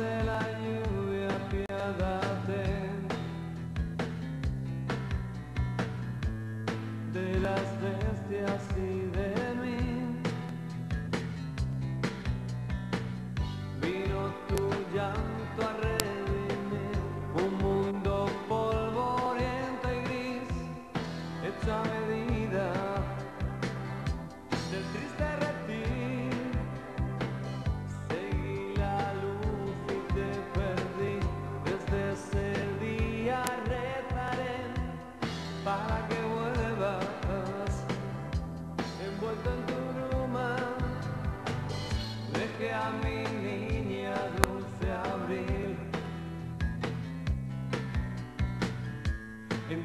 de la lluvia, piádate de las bestias y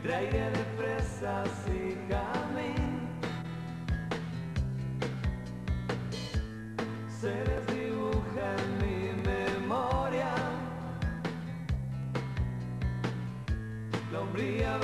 de aire de fresas y jazmín. Se desdibuja en mi memoria la hombría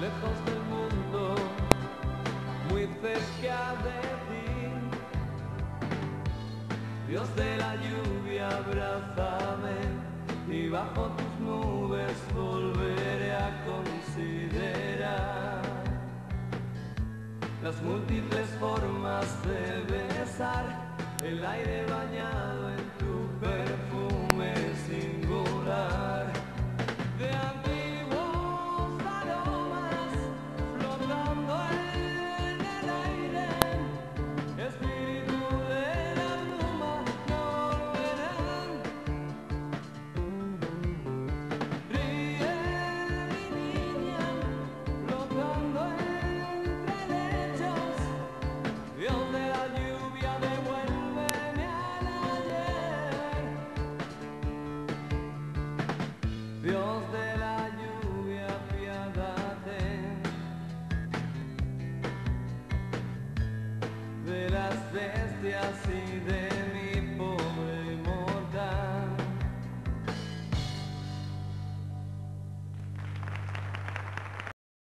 lejos del mundo, muy cerca de ti. Dios de la lluvia, abrázame y bajo tus nubes volveré a considerar las múltiples formas de besar el aire bañado en tu pelo. assim de